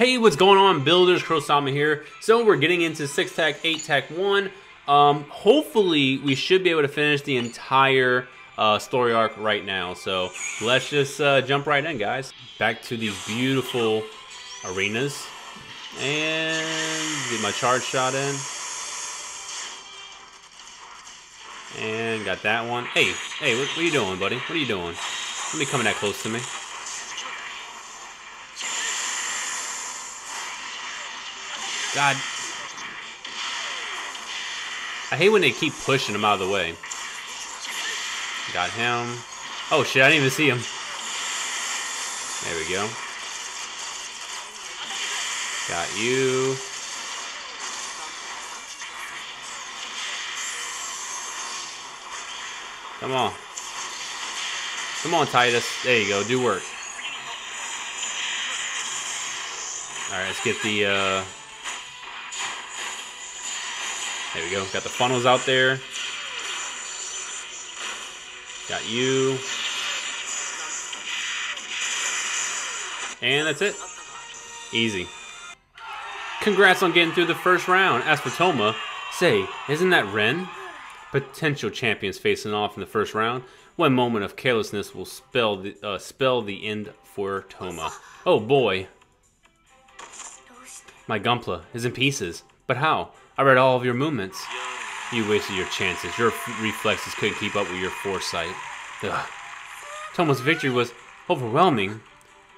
Hey, what's going on, builders? KrowSama here. So we're getting into 6-Tac, 8-Tac 1. Um, hopefully, we should be able to finish the entire uh, story arc right now. So let's just uh, jump right in, guys. Back to these beautiful arenas. And get my charge shot in. And got that one. Hey, hey, what, what are you doing, buddy? What are you doing? Let me coming that close to me. God. I hate when they keep pushing him out of the way. Got him. Oh shit, I didn't even see him. There we go. Got you. Come on. Come on, Titus. There you go. Do work. Alright, let's get the, uh... There we go. Got the funnels out there. Got you. And that's it. Easy. Congrats on getting through the first round. As for Toma, say, isn't that Ren? Potential champions facing off in the first round. One moment of carelessness will spell the, uh, spell the end for Toma. Oh boy. My Gunpla is in pieces. But how? I read all of your movements. You wasted your chances. Your reflexes couldn't keep up with your foresight. Ugh. Toma's victory was overwhelming.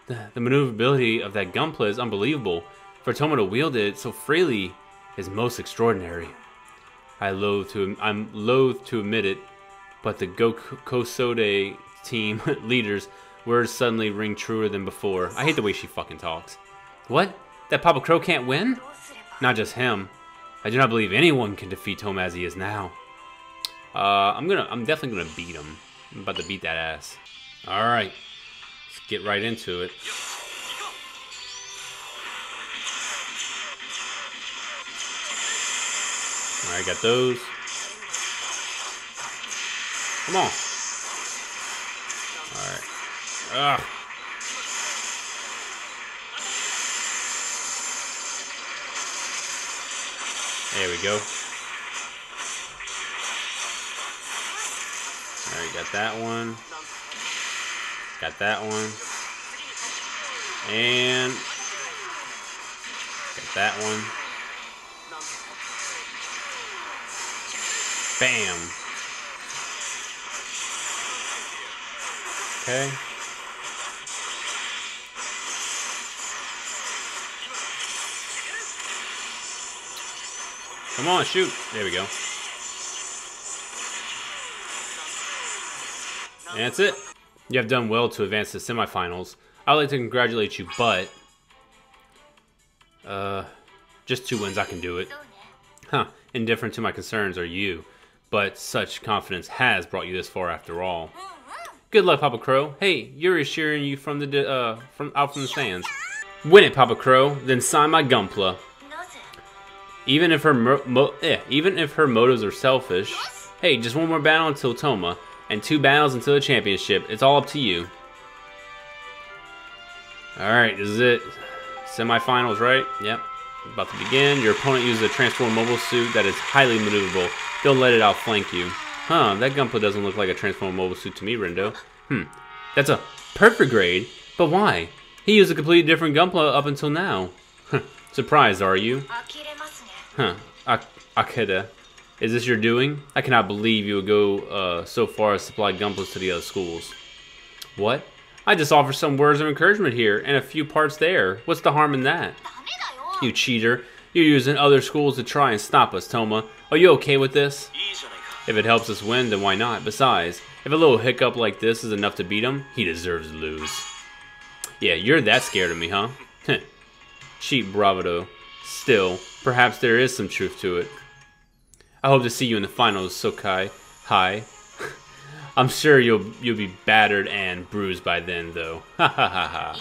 The, the maneuverability of that Gunpla is unbelievable. For Toma to wield it so freely is most extraordinary. I loathe to I'm loath to admit it, but the Gokosode team leaders words suddenly ring truer than before. I hate the way she fucking talks. What? That Papa Crow can't win? Not just him. I do not believe anyone can defeat Toma as he is now. Uh, I'm gonna, I'm definitely gonna beat him. I'm about to beat that ass. All right, let's get right into it. All right, got those. Come on. All right. Ugh. There we go. Alright, got that one. Got that one. And got that one. Bam. Okay. Come on, shoot. There we go. And that's it. You have done well to advance to semifinals. I'd like to congratulate you, but... Uh, just two wins, I can do it. Huh, indifferent to my concerns are you. But such confidence has brought you this far after all. Good luck, Papa Crow. Hey, Yuri is cheering you from the uh from out from the stands. Win it, Papa Crow. Then sign my Gunpla. Even if her mo eh, even if her motives are selfish, hey, just one more battle until Toma, and two battles until the championship. It's all up to you. Alright, this is it. Semifinals, right? Yep. About to begin. Your opponent uses a transform mobile suit that is highly maneuverable. Don't let it outflank you. Huh, that Gunpla doesn't look like a transform mobile suit to me, Rindo. Hmm. That's a perfect grade, but why? He used a completely different Gunpla up until now. Surprised, are you? Huh. Ak Akeda. Is this your doing? I cannot believe you would go uh, so far as supply Gunplas to the other schools. What? I just offer some words of encouragement here, and a few parts there. What's the harm in that? You cheater. You're using other schools to try and stop us, Toma. Are you okay with this? If it helps us win, then why not? Besides, if a little hiccup like this is enough to beat him, he deserves to lose. Yeah, you're that scared of me, huh? Cheap bravado. Still, perhaps there is some truth to it. I hope to see you in the finals, Sokai. Hi. I'm sure you'll you'll be battered and bruised by then, though. Ha ha ha ha.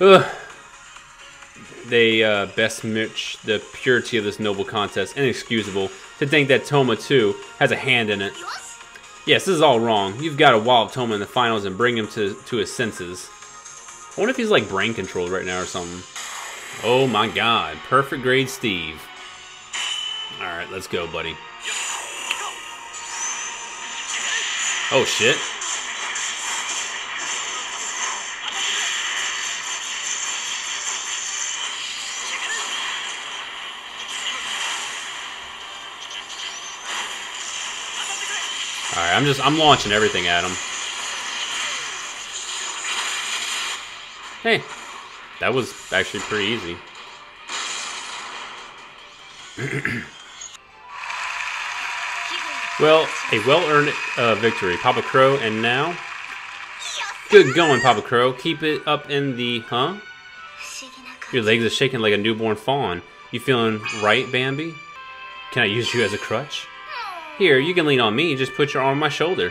Ugh. They uh, besmirch the purity of this noble contest. Inexcusable to think that Toma, too, has a hand in it. Yes, this is all wrong. You've got to wallop Toma in the finals and bring him to, to his senses. I wonder if he's like brain controlled right now or something. Oh my god. Perfect grade Steve. Alright, let's go, buddy. Oh shit. Alright, I'm just I'm launching everything at him. Hey, that was actually pretty easy. well, a well-earned uh, victory, Papa Crow, and now... Good going, Papa Crow. Keep it up in the... Huh? Your legs are shaking like a newborn fawn. You feeling right, Bambi? Can I use you as a crutch? Here, you can lean on me. Just put your arm on my shoulder.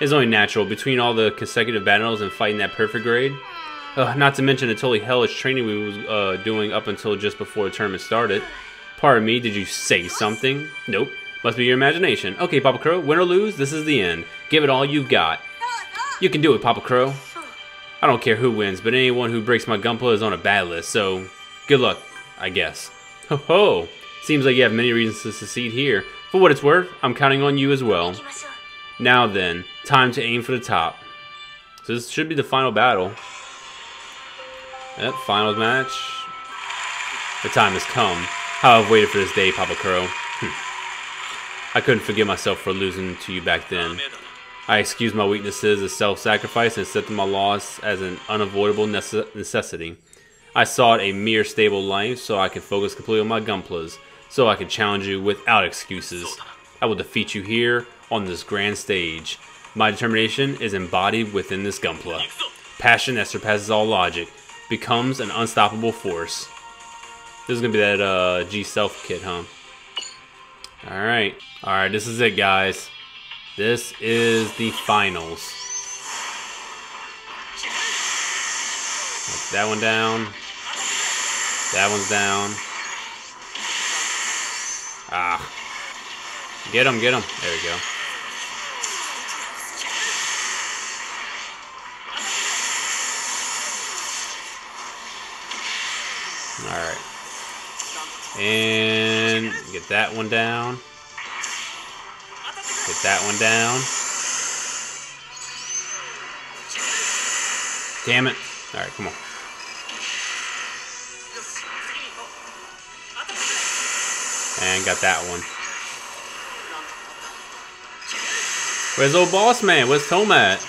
It's only natural. Between all the consecutive battles and fighting that perfect grade, uh, not to mention the totally hellish training we was uh, doing up until just before the tournament started. Pardon me, did you say something? Nope. Must be your imagination. Okay, Papa Crow, win or lose, this is the end. Give it all you've got. You can do it, Papa Crow. I don't care who wins, but anyone who breaks my Gunpla is on a bad list, so good luck, I guess. Ho ho! Seems like you have many reasons to succeed here. For what it's worth, I'm counting on you as well. Now then, time to aim for the top. So this should be the final battle. Yep, finals match. The time has come. How I've waited for this day, Papa Crow. Hm. I couldn't forgive myself for losing to you back then. I excused my weaknesses as self-sacrifice and accepted my loss as an unavoidable necessity. I sought a mere stable life so I could focus completely on my gunplas, so I could challenge you without excuses. I will defeat you here on this grand stage. My determination is embodied within this gunpla. Passion that surpasses all logic becomes an unstoppable force. This is gonna be that uh, G Self kit, huh? All right, all right. This is it, guys. This is the finals. that one down. That one's down. Ah. Get him, get him. There we go. Alright. And get that one down. Get that one down. Damn it. Alright, come on. And got that one. Where's old boss man? Where's Tom at?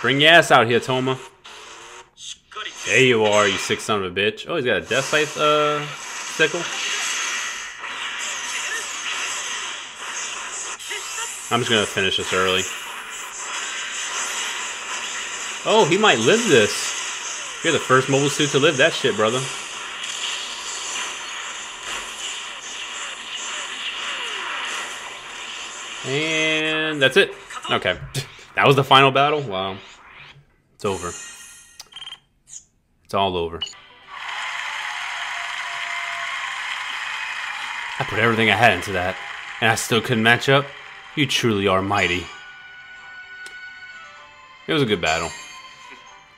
Bring your ass out here, Toma. There you are, you sick son of a bitch. Oh, he's got a death scythe uh, sickle. I'm just gonna finish this early. Oh, he might live this. You're the first mobile suit to live that shit, brother. And that's it. Okay. That was the final battle? Wow. It's over. It's all over. I put everything I had into that, and I still couldn't match up? You truly are mighty. It was a good battle.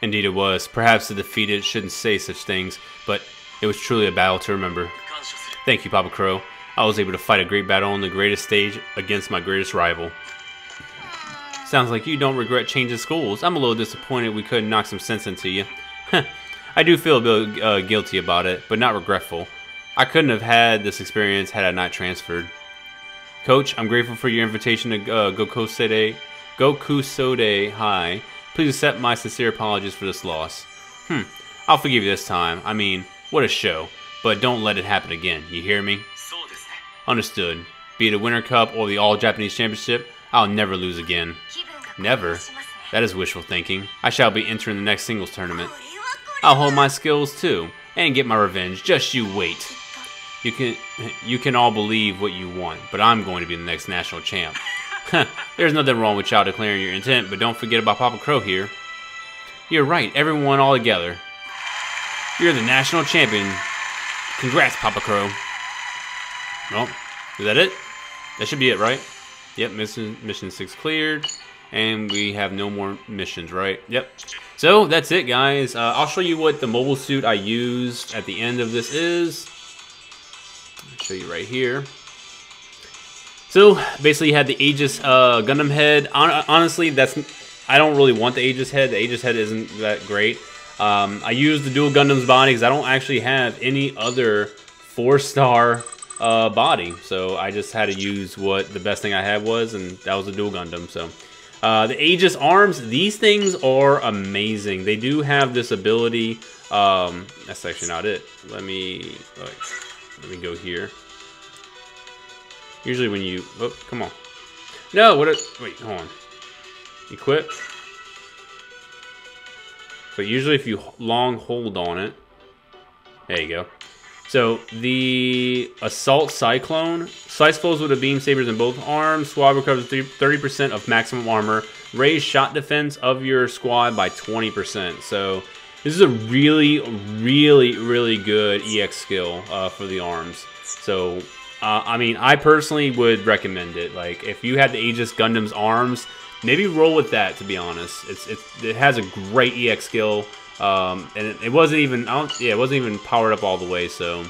Indeed it was. Perhaps the defeated shouldn't say such things, but it was truly a battle to remember. Thank you, Papa Crow. I was able to fight a great battle on the greatest stage against my greatest rival. Sounds like you don't regret changing schools. I'm a little disappointed we couldn't knock some sense into you. I do feel a bit uh, guilty about it, but not regretful. I couldn't have had this experience had I not transferred. Coach, I'm grateful for your invitation to uh, Goku Sode, Goku Sode High. Please accept my sincere apologies for this loss. Hmm, I'll forgive you this time. I mean, what a show. But don't let it happen again, you hear me? Understood. Be it a Winter Cup or the All Japanese Championship, I'll never lose again. Never? That is wishful thinking. I shall be entering the next singles tournament. I'll hold my skills too, and get my revenge. Just you wait. You can, you can all believe what you want, but I'm going to be the next national champ. There's nothing wrong with y'all declaring your intent, but don't forget about Papa Crow here. You're right, everyone all together. You're the national champion. Congrats, Papa Crow. Well, is that it? that should be it, right? Yep, mission, mission 6 cleared. And we have no more missions, right? Yep. So, that's it, guys. Uh, I'll show you what the mobile suit I used at the end of this is. I'll show you right here. So, basically, you had the Aegis uh, Gundam head. honestly, that's I don't really want the Aegis head. The Aegis head isn't that great. Um, I used the Duel Gundam's body because I don't actually have any other four-star uh, body. So I just had to use what the best thing I had was, and that was a Duel Gundam. So uh, the Aegis arms, these things are amazing. They do have this ability. Um, that's actually not it. Let me like, let me go here. Usually when you, oh, come on. No, what? A, wait, hold on. Equip. But usually if you long hold on it, there you go. So the Assault Cyclone, slice foes with a beam sabers in both arms. Squad recovers 30% of maximum armor. Raise shot defense of your squad by 20%. So this is a really, really, really good EX skill uh, for the arms. So, uh, I mean, I personally would recommend it. Like, if you had the Aegis Gundam's arms, maybe roll with that, to be honest. It's, it's It has a great EX skill. Um, and it, it, wasn't even, yeah, it wasn't even powered up all the way, so.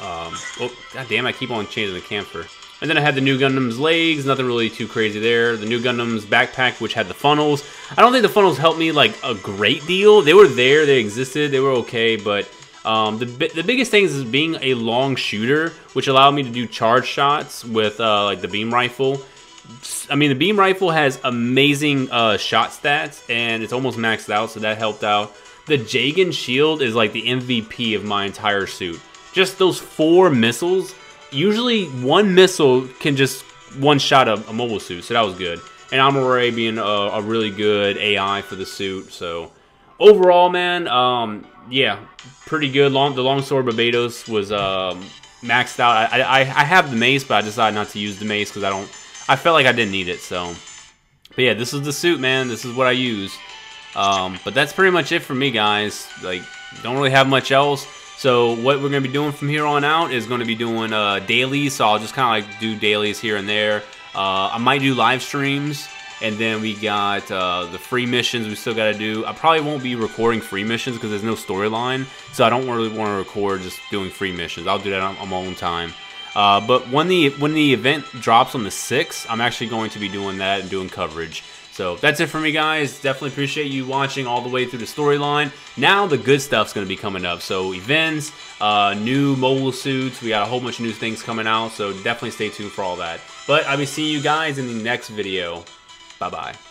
Um, oh, god damn, I keep on changing the camphor. And then I had the Nu Gundam's legs, nothing really too crazy there. The Nu Gundam's backpack, which had the funnels. I don't think the funnels helped me, like, a great deal. They were there, they existed, they were okay, but um, the, the biggest thing is being a long shooter, which allowed me to do charge shots with, uh, like, the beam rifle. I mean, the beam rifle has amazing uh, shot stats, and it's almost maxed out, so that helped out. The Jegan shield is like the MVP of my entire suit. Just those four missiles. Usually, one missile can just one shot a, a mobile suit, so that was good. And Amuro being a, a, really good AI for the suit, so overall, man, um, yeah, pretty good. Long the longsword Barbatos was um, maxed out. I, I I have the mace, but I decided not to use the mace because I don't I felt like I didn't need it, so. But yeah, this is the suit, man. This is what I use. Um, but that's pretty much it for me, guys. Like, don't really have much else. So what we're going to be doing from here on out is going to be doing uh, dailies. So I'll just kind of like do dailies here and there. Uh, I might do live streams. And then we got uh, the free missions we still got to do. I probably won't be recording free missions because there's no storyline. So I don't really want to record just doing free missions. I'll do that on, on my own time. Uh, but when the when the event drops on the 6th, I'm actually going to be doing that and doing coverage. So that's it for me, guys. Definitely appreciate you watching all the way through the storyline. Now the good stuff's going to be coming up. So events, uh, new mobile suits. We got a whole bunch of new things coming out. So definitely stay tuned for all that. But I'll be seeing you guys in the next video. Bye-bye.